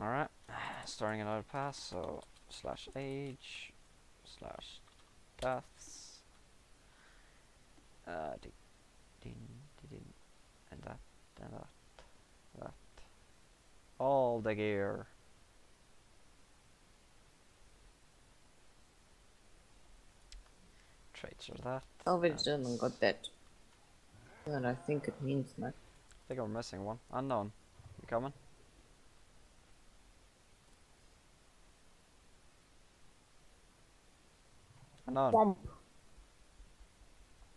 Alright, starting another pass, so slash age, slash deaths, uh, di- din, di- din, and that, and that, that, all the gear. Traits are that. Salvage and done got that. But I think it means that. I think we're missing one. Unknown. You coming? Unknown. Swamp.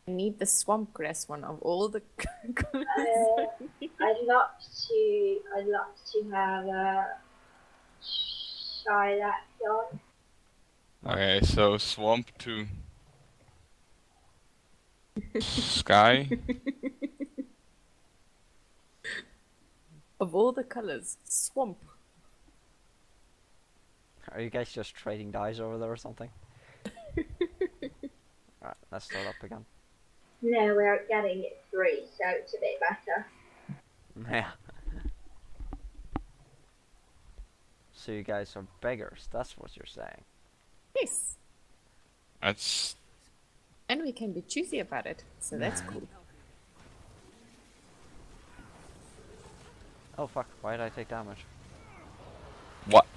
I need the swamp grass one of all the colors. Uh, I'd love to. I'd love to have a Shylock on. Okay, so swamp to sky. of all the colors, swamp. Are you guys just trading dice over there or something? Alright, let's start up again. No, we're getting it three, so it's a bit better. Yeah. So you guys are beggars, that's what you're saying. Yes. That's And we can be choosy about it, so that's cool. Oh fuck, why did I take damage?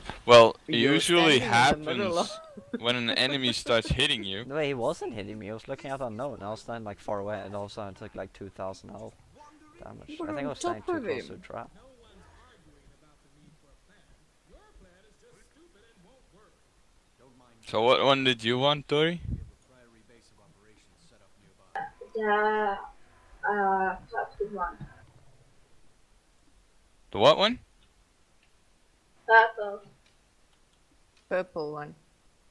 What. Well, it usually standing in the middle happens when an enemy starts hitting you. No, he wasn't hitting me, I was looking at unknown, I was standing like far away and all of a sudden I took like 2000 health damage. You were I think I was standing top too close to him. the trap. So what one did you want, Dory? The uh, purple one. The what one? Purple. Purple one.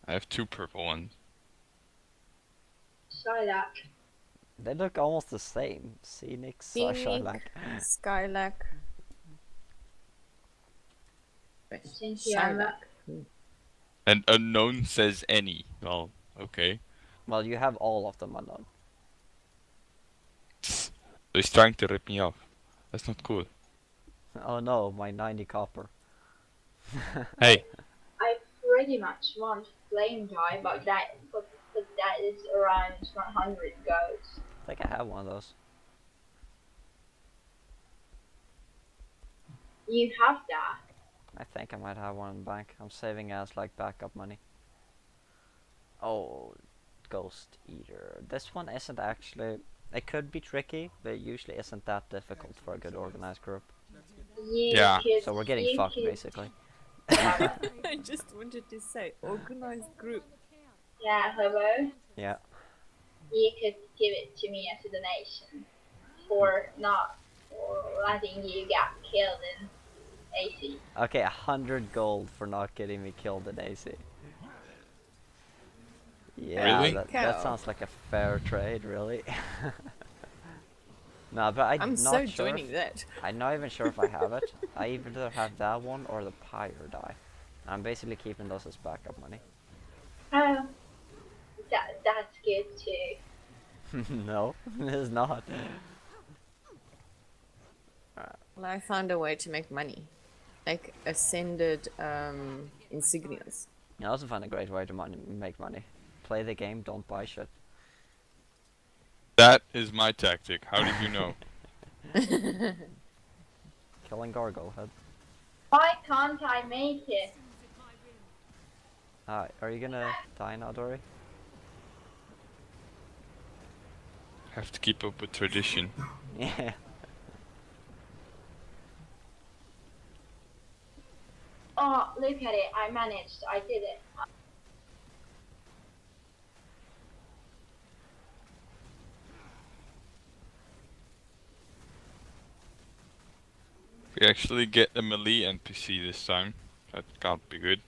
I have two purple ones. Shylock. They look almost the same. Scenic slash Scenic. like Skylac. Since you are Shylock. And unknown says any. Well, okay. Well, you have all of them unknown. So he's trying to rip me off. That's not cool. Oh no, my 90 copper. Hey, I pretty much want flame dye, but that but, but that is around 100 gold. I think I have one of those. You have that. I think I might have one in the bank. I'm saving as like backup money. Oh, Ghost Eater. This one isn't actually. It could be tricky, but it usually isn't that difficult for a good organized group. You Yeah. So we're getting fucked basically. I just wanted to say organized group. Yeah, hello? Yeah. You could give it to me as a donation for not letting you get killed in AC. Okay, a hundred gold for not getting me killed in AC. Yeah, Really? that, that sounds like a fair trade, really. no, but I'm, I'm not so sure. joining if- that. I'm not even sure if I have it. I either have that one or the pyre dye. I'm basically keeping those as backup money. Oh, that that's good too. no, it is not. Well, I found a way to make money. Like ascended um, insignias. I also found a great way to mon- make money. Play the game, don't buy shit. That is my tactic. How did you know? Killing Gargoyle head. Why can't I make it? Ah, are you gonna die now, Dory? Have to keep up with tradition. Yeah. Oh, look at it! I managed. I did it. We actually get a melee NPC this time. That can't be good.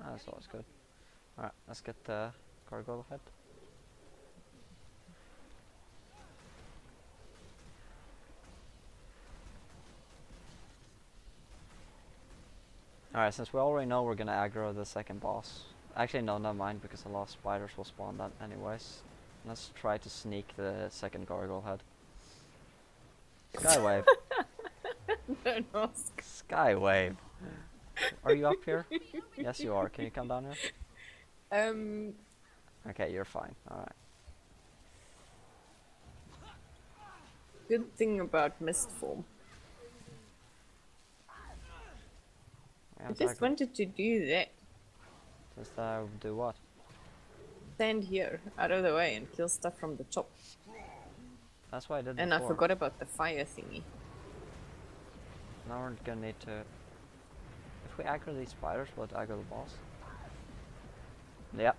Ah, That's always good. Alright, let's get the Gargoyle head. Alright, since we already know we're gonna aggro the second boss. Actually, no, never mind, because a lot of spiders will spawn that anyways. Let's try to sneak the second Gargoyle head. Skywave. Don't. Skywave. Are you up here? yes, you are. Can you come down here? Um, Okay, you're fine. Alright. good thing about mist form. Yeah, I just wanted to do that. Just uh, do what? Stand here, out of the way, and kill stuff from the top. That's why I did And I forgot about the fire thingy. Now we're gonna need to... If we aggro these spiders, will it aggro the boss? Yeah.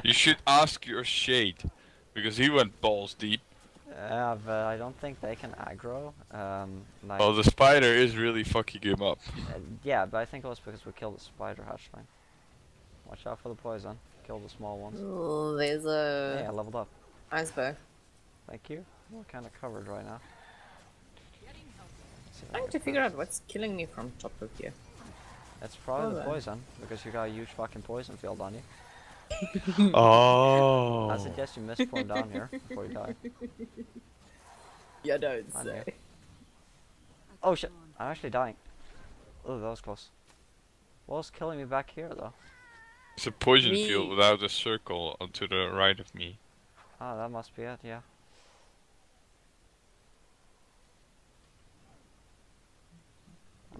You should ask your shade, because he went balls deep. Yeah, but I don't think they can aggro. Um, like, Well, the spider is really fucking him up. uh, yeah, but I think it was because we killed the spider hatchling. Watch out for the poison. Kill the small ones. Oh, there's Hey, I a leveled up. iceberg. Thank you. We're kind of covered right now. See if I Trying to figure out what's killing me from top of here. That's probably the poison, because you got a huge fucking poison field on you. Oh. I suggest you misform down here before you die. Yeah, don't I say. know. Oh shit, I'm actually dying. Oh, that was close. What was killing me back here though? It's a poison Me. field without a circle on to the right of me. Ah, that must be it, yeah.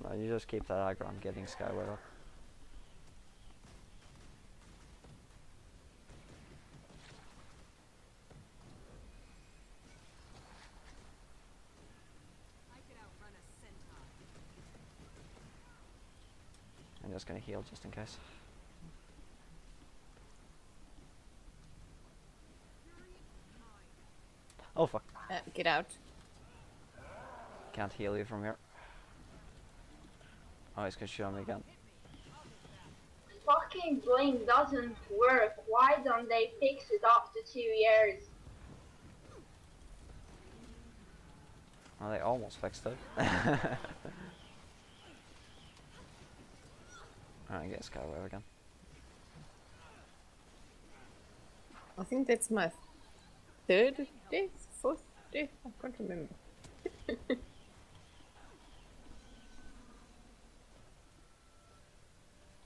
No, you just keep that aggro, I'm getting Skywave up. I'm just gonna heal just in case. Oh fuck. Uh, get out. Can't heal you from here. Oh, he's gonna shoot on me again. Fucking Blink doesn't work. Why don't they fix it after two years? Oh, they almost fixed it. Alright, get Skywave again. I think that's my third death, fourth death. I can't remember.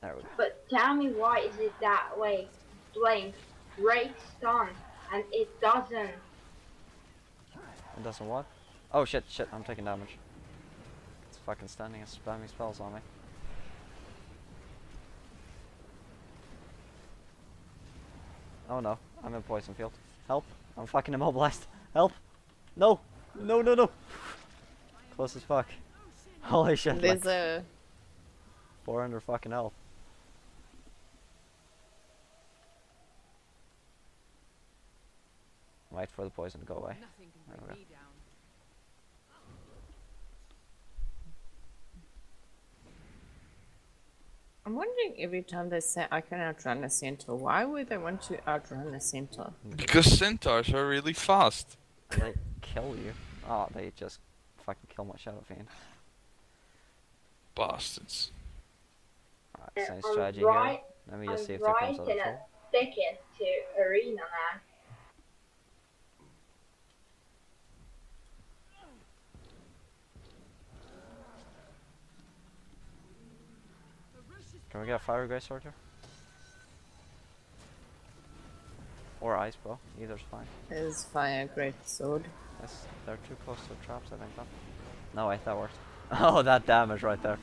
There we go. But tell me why is it that way? Blink, great stun, and it doesn't. It doesn't what? Oh shit, shit, I'm taking damage. It's fucking standing and spamming spells on me. Oh no, I'm in poison field. Help! I'm fucking immobilized. Help! No! No, no, no! Close as fuck. Holy shit, like There's a 400 fucking health. Wait for the poison to go away. Nothing can There bring we me down. I'm wondering every time they say I can outrun a centaur, why would they want to outrun a centaur? Because centaurs are really fast. they kill you. Oh, they just fucking kill my Shadow fan. Bastards. Alright, same strategy right- here. Let me just I'm see if there right comes out in of a thicket to arena now. Can we get a Fire Great Sword here? Or Ice Bow, either's fine. There's fire great sword. Yes, they're too close to traps, I think. Though. No, wait, that worked. Oh, that damage right there.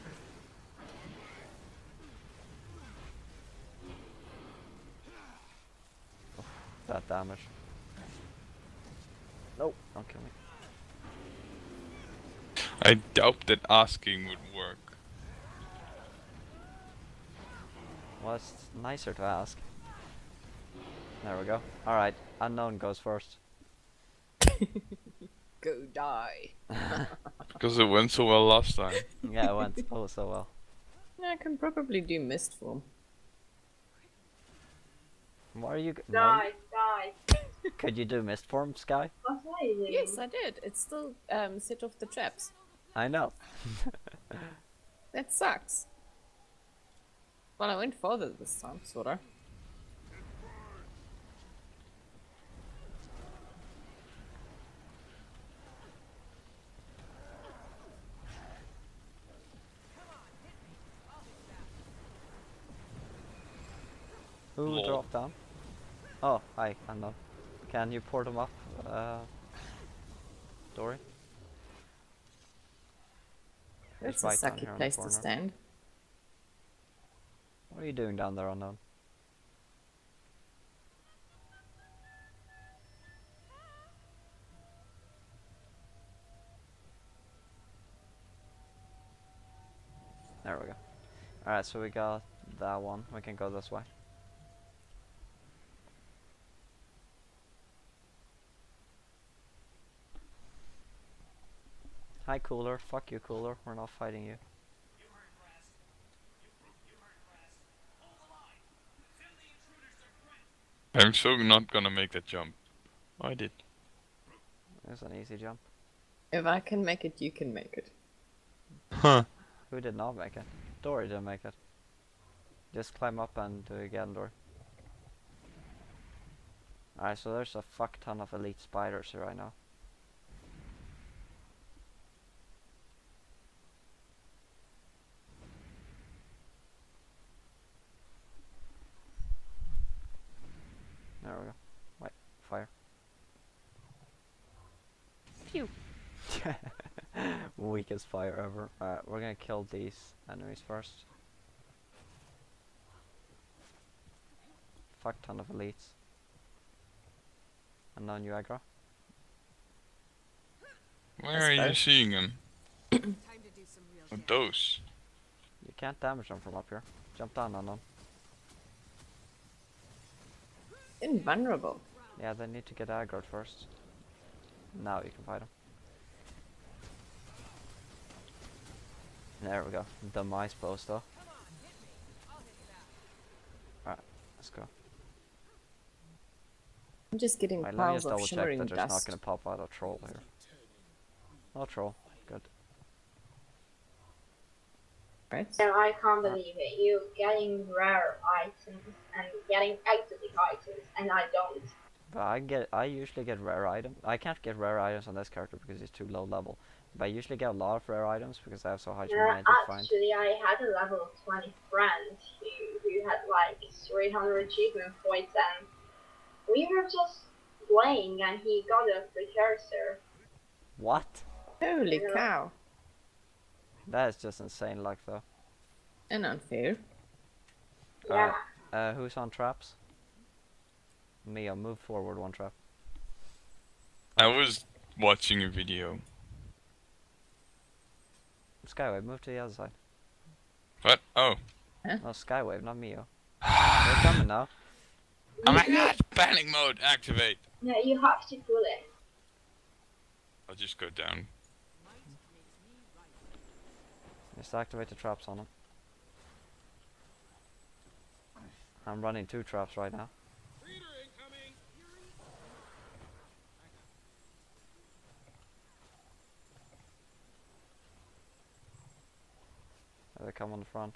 Oof, that damage. No, don't kill me. I doubt that asking would work. Well, it's nicer to ask. There we go. Alright, unknown goes first. Go die. Because it went so well last time. yeah, it went oh so well. I can probably do mist form. Why are you? g- no? Die, die. Could you do mist form, Sky? What's that you doing? Yes, I did. It still um, set off the traps. I know. That sucks. Well, I went further this time, sorta. Who Lord. dropped down? Oh, hi, know. Can you pour them up, uh, Dory? It's a sucky place to stand. What are you doing down there, unknown? There we go. Alright, so we got that one. We can go this way. Hi, Kohler. Fuck you, Kohler. We're not fighting you. I'm so not gonna make that jump. I did. It's an easy jump. If I can make it, you can make it. Huh. Who did not make it? Dory didn't make it. Just climb up and do it again, Dory. Alright, so there's a fuck ton of elite spiders here right now. There we go. Wait, fire. Phew. Weakest fire ever. Alright, we're gonna kill these enemies first. Fuck ton of elites. And now new aggro. Where That's are you seeing them? What those? You can't damage them from up here. Jump down on them. Invulnerable. Yeah, they need to get aggroed first. Now you can fight them. There we go. The mice post though. Alright, let's go. I'm just getting Right, let me piles just of double check shimmering that there's not gonna pop out a troll here. No troll. Good. Right? And I can't believe it. You're getting rare items and getting exotic items, and I don't. But I get I usually get rare items. I can't get rare items on this character because he's too low level. But I usually get a lot of rare items because I have so high Uh, humanity find. actually, I had a level 20 friend who, who had like 300 achievement points, and we were just playing, and he got a precursor. What? Holy Yeah. cow. That is just insane luck though. And unfair. Yeah. Uh, who's on traps? Mia, move forward one trap. I was watching a video. Skywave, move to the other side. What? Oh. No, oh, Skywave, not Mio. They're coming now. Oh my god! Panic mode activate! No, you have to pull it. I'll just go down. Just activate the traps on them. I'm running two traps right now. They come on the front.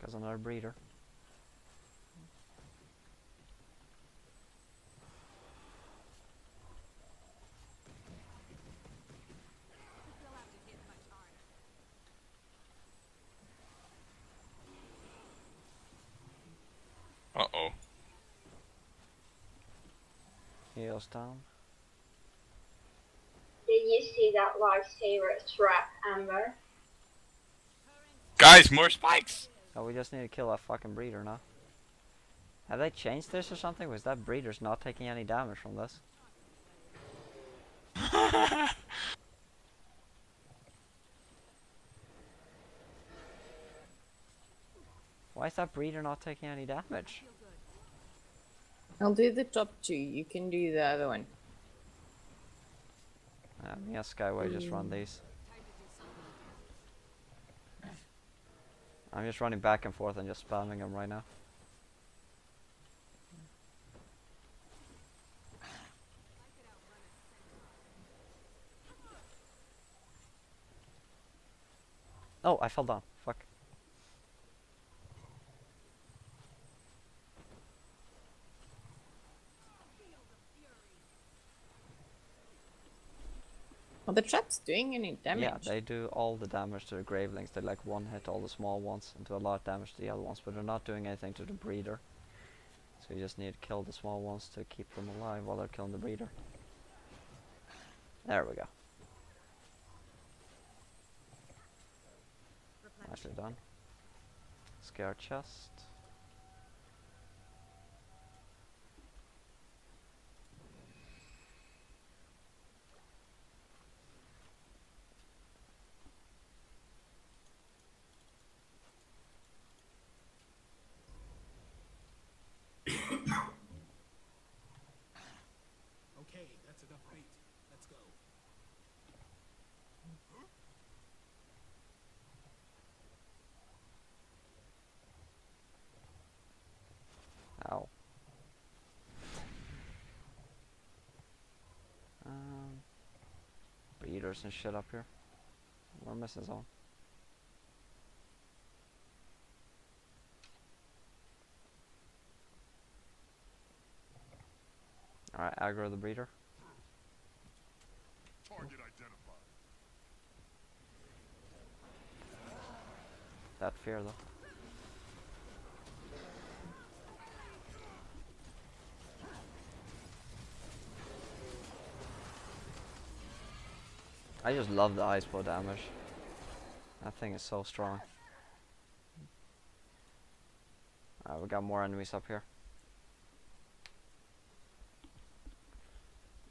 There's another breeder. Uh oh. Heals down. Did you see that lifesaver trap, Amber? Guys, more spikes! Oh, we just need to kill that fucking breeder now. Have they changed this or something? Was that breeder's not taking any damage from this? Why is that breeder not taking any damage? I'll do the top two. You can do the other one. Um, uh, me and Skywave mm. just run mm. these. I'm just running back and forth and just spamming them right now. Oh, I fell down. Fuck. Are the traps doing any damage? Yeah, they do all the damage to the gravelings. They like one hit all the small ones and do a lot of damage to the other ones, but they're not doing anything to the breeder. So you just need to kill the small ones to keep them alive while they're killing the breeder. There we go. Nicely done. Scare chest. Okay, that's enough bait. Let's go. Ow. Um, breeders and shit up here. We're missing some. Alright, aggro the breeder. Target identified. That fear though. I just love the ice bow damage. That thing is so strong. Alright, we got more enemies up here.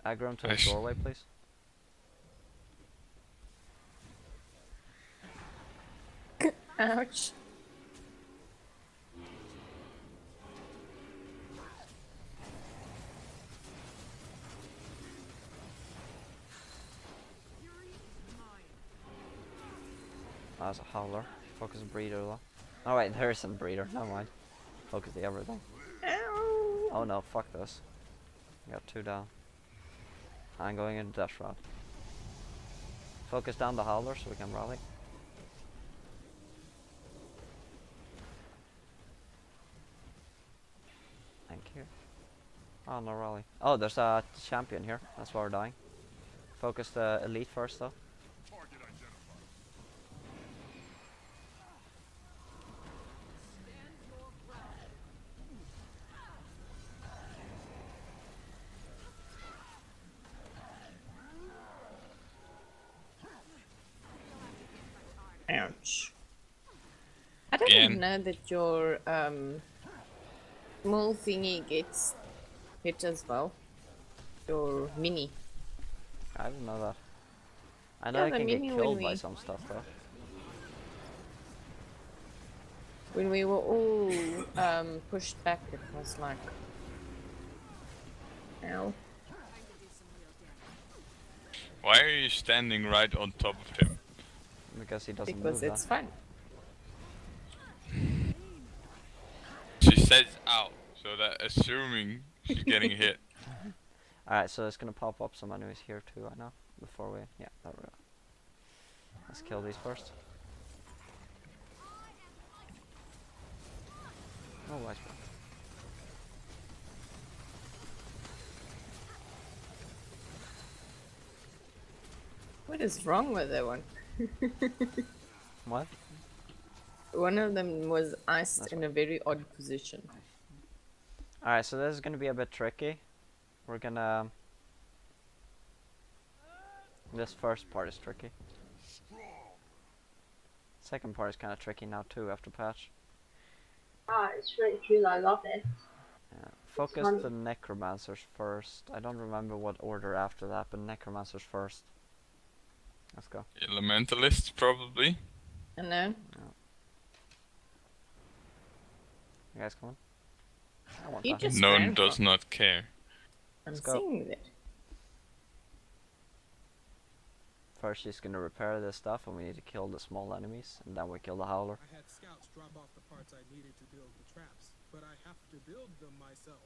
Aggro him to the doorway, please. Ouch. That's a howler. Focus breeder though. Oh wait, there is some breeder. Never mind. Focus the everything. Ow. Oh no, fuck this. Got two down. I'm going into Death Shroud. Focus down the howler so we can rally. Thank you. Oh, no rally. Oh, there's a champion here. That's why we're dying. Focus the elite first though. Target identified. Ouch. I don't Again. even know that your um, small thingy gets hit as well. Your mini. I don't know that. I know Yeah, I can get killed when by we- some stuff though. When we were all um, pushed back, it was like. Ow. Why are you standing right on top of him? Because he doesn't Because move it's that. fun. Says out, so that assuming she's getting hit. Alright, so it's gonna pop up some enemies here too, I know. Before we yeah, there we go. Let's kill these first. Oh wise man. What is wrong with that one? What? One of them was iced That's in a very odd position. Alright, so this is gonna be a bit tricky. We're gonna this first part is tricky. Second part is kinda tricky now too after patch. Ah, it's really cool. I love it. Yeah. Focus the necromancers first. I don't remember what order after that, but necromancers first. Let's go. Elementalists, probably. And then You guys come on. I want He that. just- No one does from- not care. I'm Let's go. seeing that. First she's gonna repair this stuff and we need to kill the small enemies and then we kill the howler. I had scouts drop off the parts I needed to build the traps, but I have to build them myself.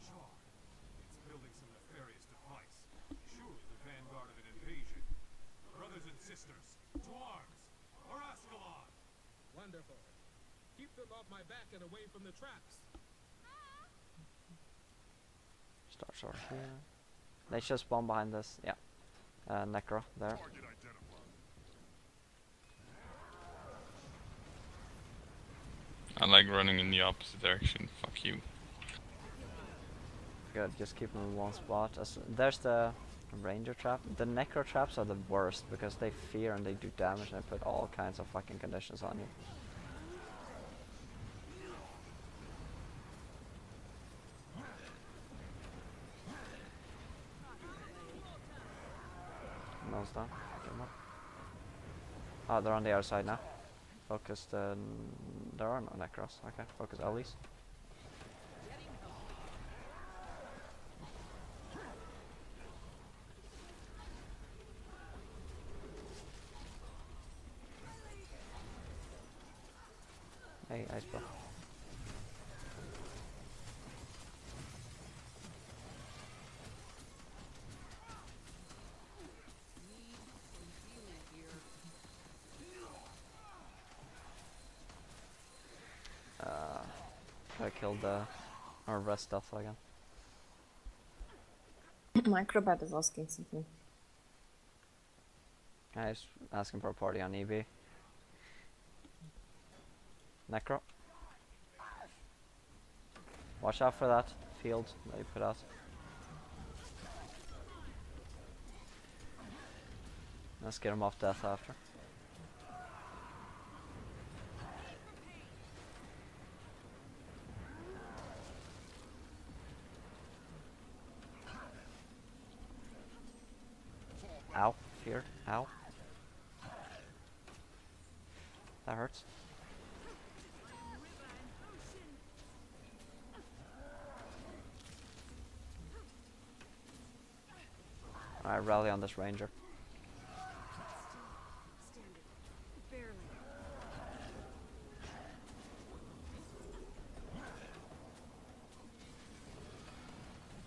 Sure. It's building some nefarious device. Surely the vanguard of an invasion. Brothers and sisters prisoners. To arms. Or Ascalon. Wonderful. Keep them off my back and away from the traps. Star Sword here. They just spawn behind this. Yeah. Uh, Necro there. I like running in the opposite direction. Fuck you. Good, just keep them in one spot. As there's the ranger trap. The necro traps are the worst because they fear and they do damage and they put all kinds of fucking conditions on you. Nose down. Ah, they're on the other side now. Focus the. There are no necros. Okay, focus Ellie's. Hey, Ice Bro. Uh, The uh, or rest stuff again. Microbat is asking something. Guys, asking for a party on EB. Necro. Watch out for that field that you put out. Let's get him off death after. Ow. That hurts. Alright, rally on this ranger.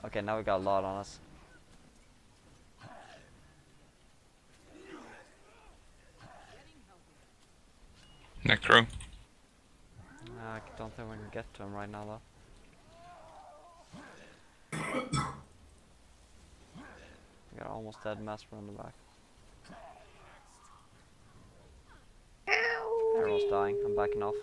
Okay, now we got a lot on us. Necro. Think we can get to him right now though. We got almost dead Master in the back. Arrow's dying, I'm backing off.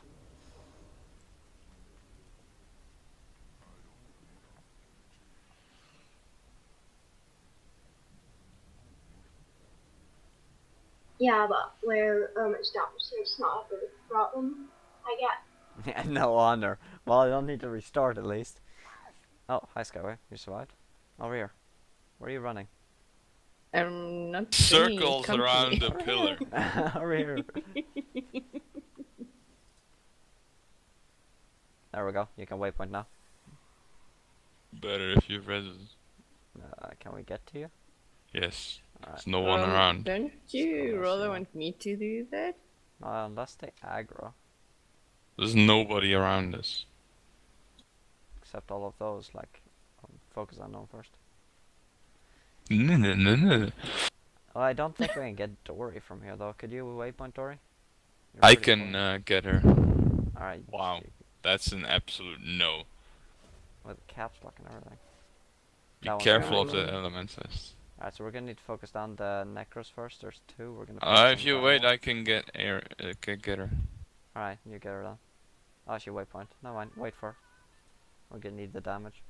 Yeah, but we're um, established, so it's not a big problem, I guess. Yeah, no wonder. Well, I don't need to restart at least. Oh, hi Skywave, you survived. Over here. Where are you running? I'm not Circles company. around the pillar. Over here. There we go. You can waypoint now. Better if you res. Uh, can we get to you? Yes. Alright. There's no one Um, around. Don't you rather want me to do that? Uh, unless they aggro. There's nobody around us. Except all of those, like, um, focus on them first. No, no, no, no. Oh, I don't think we can get Dory from here though. Could you waypoint Dory? You're I can uh, get her. Alright. Wow. That's an absolute no. With caps lock and everything. Be That careful of the elementals. Alright, so we're gonna need to focus on the necros first. There's two. We're gonna. Uh, if you wait, one. I can get air. Uh, can get her. Alright, you get her then. Oh, she waypoint. No mind. Wait for her. We're gonna need the damage.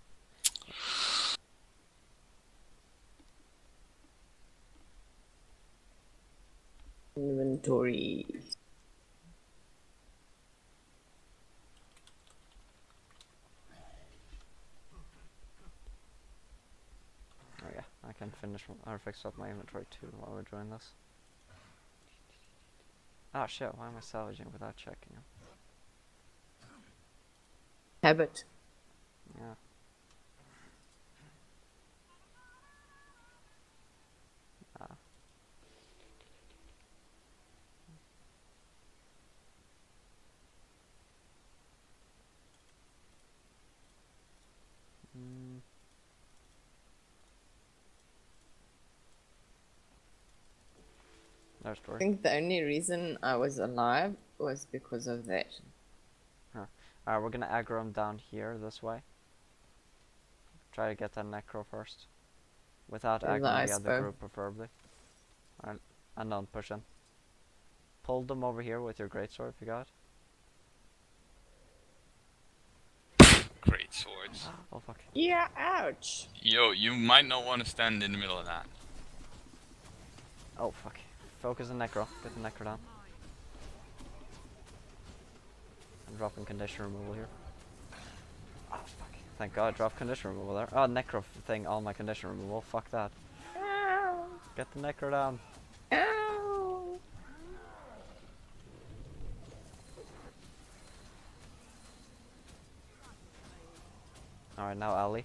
Inventory. Oh yeah, I can finish or fix up my inventory too while we're doing this. Oh shit, why am I salvaging without checking them? Habit. Yeah. Ah. Mm. There's I think the only reason I was alive was because of that. Alright, we're gonna aggro him down here this way. Try to get that necro first. Without There's the aggroing the other group, preferably. Alright, and don't push in. Pull them over here with your greatsword if you got it. Great swords. Oh fuck. Yeah, ouch. Yo, you might not want to stand in the middle of that. Oh fuck. Focus on necro. Get the necro down. I'm dropping condition removal here. Oh fuck. Thank god, drop condition removal there. Oh, necro thing on my condition removal. Fuck that. Ow. Get the necro down. Ow. Alright, now Ali.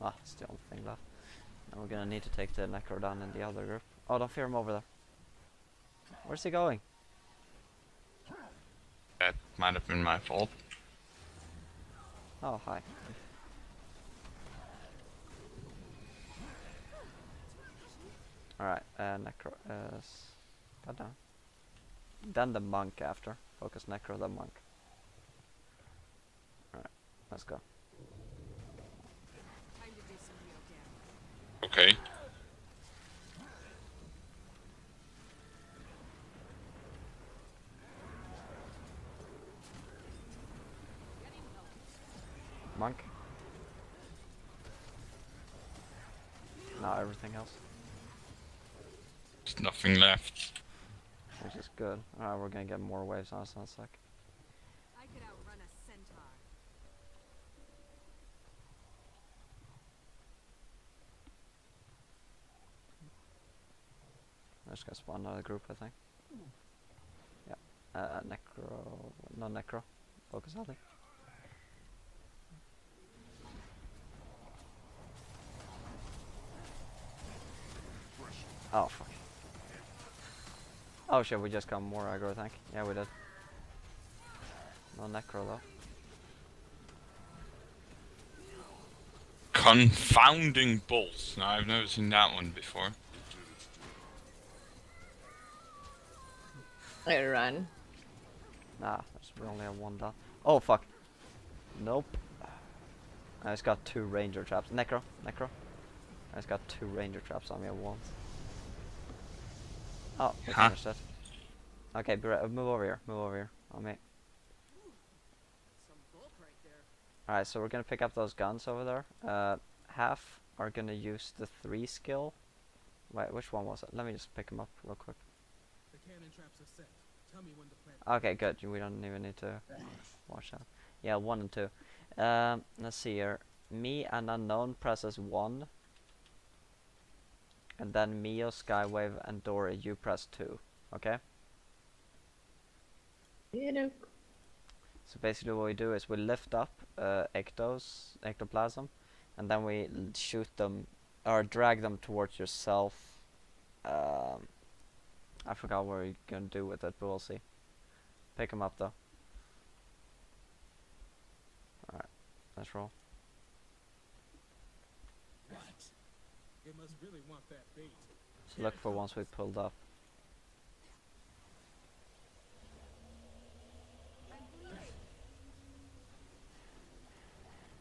Ah, it's the only thing left. Now we're gonna need to take the necro down in the other group. Oh, don't fear him over there. Where's he going? That might have been my fault. Oh, hi. Alright, uh, necro is... God damn. Then the monk after. Focus necro, the monk. Alright, let's go. Okay. Monk. Not everything else, There's nothing left. which is good. Alright, we're gonna get more waves on us in a sec. I could outrun a centaur. I'm just gonna spawn another group, I think. Yeah. Uh, necro. No, necro. Focus Ali. Oh, fuck. Oh shit, we just got more aggro, I think. Yeah, we did. No necro though. Confounding bolts. Now I've never seen that one before. I run. Nah, that's- we only have one down. Oh fuck. Nope. I just got two ranger traps. Necro, necro. I just got two ranger traps on me at once. Oh, we Huh? finished it. Okay, be right, move over here. Move over here. On me. Some bulk right there. Alright, so we're gonna pick up those guns over there. Uh, half are gonna use the three skill. Wait, which one was it? Let me just pick them up real quick. The cannon traps are set. Tell me when to plant. Okay, good. We don't even need to watch that. Yeah, one and two. Um, let's see here. Me and unknown presses one, and then Mio, Skywave, and Dora you press two. Okay. You know, So basically, what we do is we lift up uh, ectos, ectoplasm, and then we l- shoot them or drag them towards yourself. Um, I forgot what we're gonna do with it, but we'll see. Pick them up though. Alright, let's roll. What? It must really want that bait. Look for once we pulled up.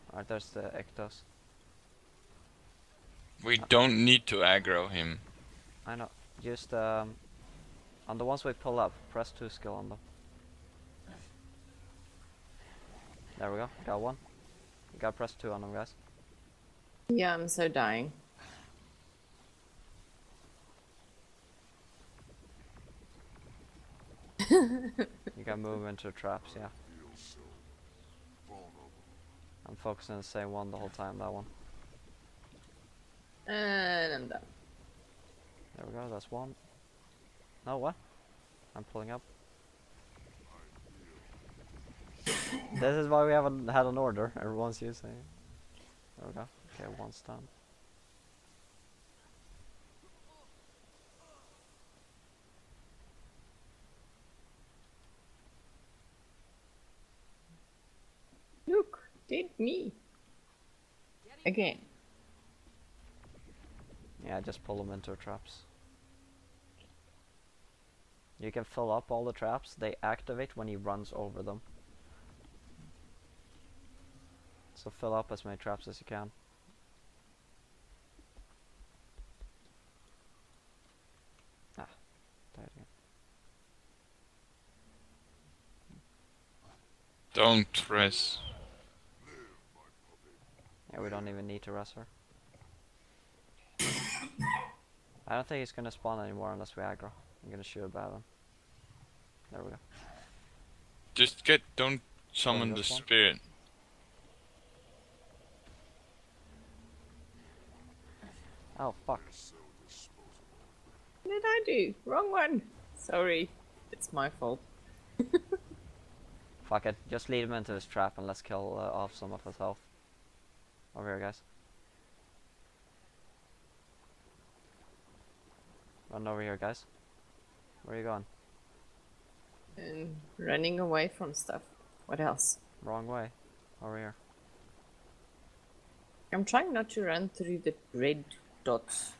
Alright, there's the ectos. We don't need to aggro him. I know. Just um, on the ones we pull up, press two skill on them. There we go. Got one. You got press two on them, guys. yeah, I'm so dying. You can move into traps, yeah. I'm focusing on the same one the whole time. That one. And I'm done. There we go. That's one. No, what? I'm pulling up. this is why we haven't had an order. Everyone's using. it. There we go. Okay, one's done. Look, did me. Again. Yeah, just pull them into traps. You can fill up all the traps. They activate when he runs over them. So fill up as many traps as you can. Ah, died again. Don't rest. Yeah, we don't even need to rush her. I don't think he's gonna spawn anymore unless we aggro. I'm gonna shoot about him. There we go. Just get. Don't summon the this spirit. Oh fuck. What did I do? Wrong one. Sorry. It's my fault. Fuck it. Just lead him into his trap and let's kill uh, off some of his health. Over here, guys. Run over here, guys. Where are you going? And running away from stuff. What else? Wrong way. Over here. I'm trying not to run through the red dots.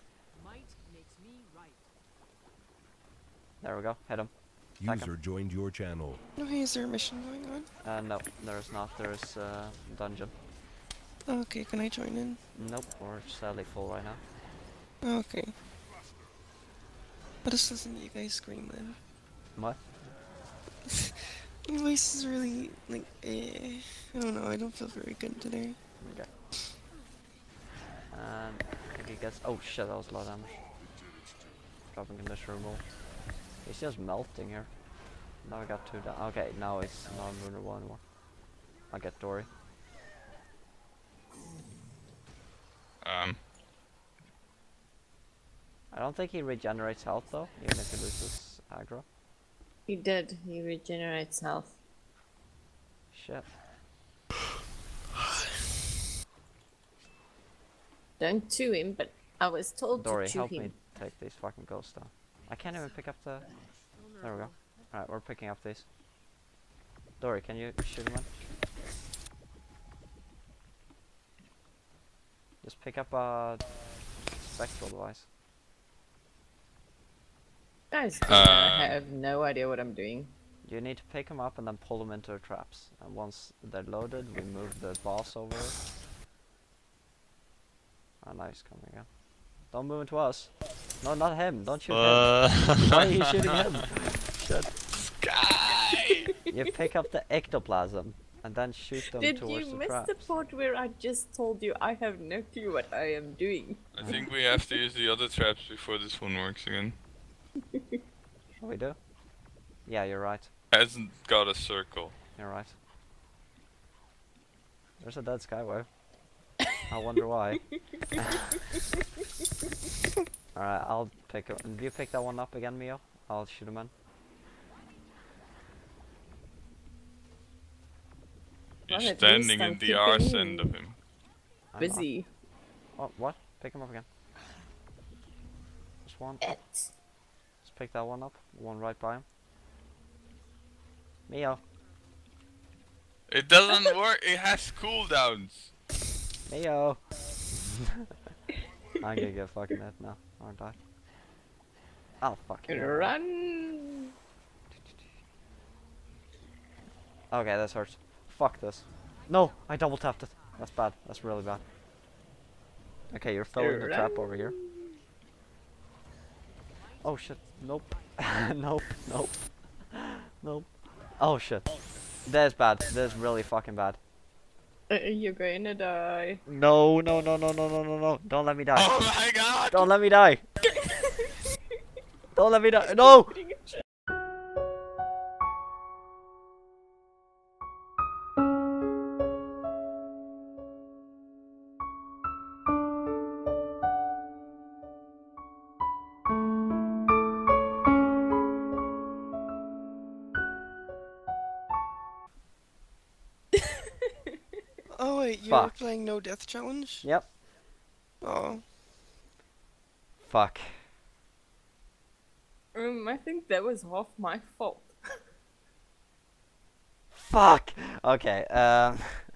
Might makes me right. There we go. Hit him. Attack him. User joined your channel. No, is there a mission going on? Uh, no, there's not. There's uh, dungeon. Okay, can I join in? Nope, we're sadly full right now. Okay. But listen to you guys scream then. What? Your voice is really, like, eh. I don't know, I don't feel very good today. Okay. And I think he gets. Oh shit, that was a lot of damage. Dropping condition removal. He's just melting here. Now I got two down. Okay, now he's not vulnerable anymore. I'll get Dory. Um. I don't think he regenerates health though, even if he loses aggro. He did. He regenerates health. Shit. Don't chew him, but I was told Dory, to chew help him. me take these fucking ghosts down. I can't even pick up the. There we go. Alright, we're picking up these. Dory, can you shoot him one? Just pick up a spectral device. Guys, Uh, I have no idea what I'm doing. You need to pick them up and then pull them into the traps. And once they're loaded, we move the boss over. Oh, now he's coming again. Don't move into us. No, not him. Don't shoot him. Uh, Why are you shooting him? Shit. Sky! You pick up the ectoplasm and then shoot them Did towards you miss traps. the part where I just told you I have no clue what I am doing? I think we have to use the other traps before this one works again. We do? Yeah, you're right. Hasn't got a circle. You're right. There's a dead skywave. I wonder why. Alright, I'll pick up. Do you pick that one up again, Mio, I'll shoot him in. You're Well, at standing in the arse end of him. Busy. Oh, what? Pick him up again. Just one. It. Just pick that one up. One right by him. Mio. It doesn't work. It has cooldowns. Mio. I'm gonna get fucking hit now, aren't I? Oh fuck. yeah. Run! Okay, this hurts. Fuck this. No, I double tapped it. That's bad. That's really bad. Okay, you're filling the trap over here. Oh shit. Nope. nope. Nope. Nope. Oh shit. That's bad. That's really fucking bad. Uh, you're gonna die. No, no, no, no, no, no, no, no. Don't let me die. Oh my god! Don't let me die. Don't let me die. No! Wait, you're Fuck. playing No Death Challenge? Yep. Oh. Fuck. Um, I think that was half my fault. Fuck! Okay, um...